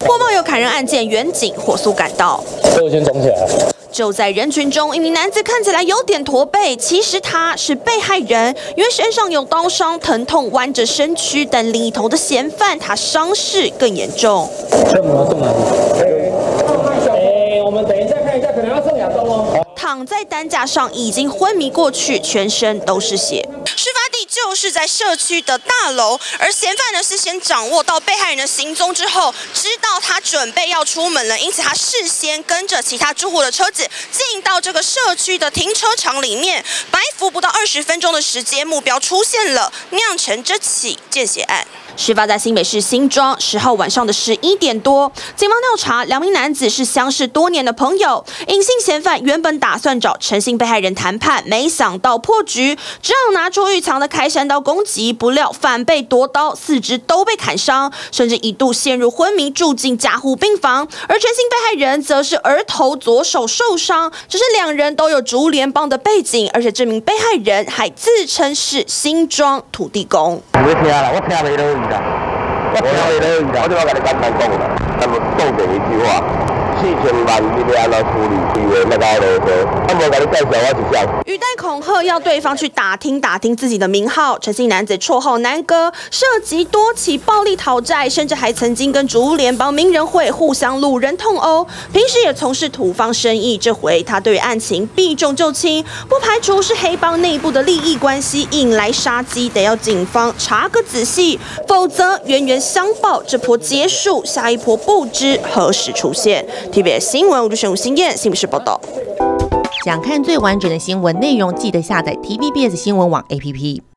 播报有砍人案件，远警火速赶到。所以我先肿起来。就在人群中，一名男子看起来有点驼背，其实他是被害人，因为身上有刀伤，疼痛弯着身躯。但另一头的嫌犯，他伤势更严重。这么动啊？哎，我们等一下看一下，可能要送亚东哦。躺在担架上，已经昏迷过去，全身都是血。就是在社区的大楼，而嫌犯呢是先掌握到被害人的行踪之后，知道他准备要出门了，因此他事先跟着其他住户的车子进到这个社区的停车场里面，埋伏不到二十分钟的时间，目标出现了，酿成这起见血案。事发在新北市新庄，十号晚上的十一点多，警方调查，两名男子是相识多年的朋友。隐性嫌犯原本打算找陈姓被害人谈判，没想到破局，只好拿出预藏的开山刀攻击，不料反被夺刀，四肢都被砍伤，甚至一度陷入昏迷，住进加护病房。而陈姓被害人则是额头、左手受伤，只是两人都有竹联帮的背景，而且这名被害人还自称是新庄土地公。我听啦，我听袂落去啦，我听袂落语带恐吓，要对方去打听打听自己的名号。陈姓男子绰号南哥，涉及多起暴力讨债，甚至还曾经跟竹联帮名人会互相路人痛殴。平时也从事土方生意，这回他对案情避重就轻，不排除是黑帮内部的利益关系引来杀机，得要警方查个仔细，否则冤冤相报这波结束，下一波不知何时出现。TVB 新闻，我就选吴新燕，新闻室报道。想看最完整的新闻内容，记得下载 TVBS 新闻网 APP。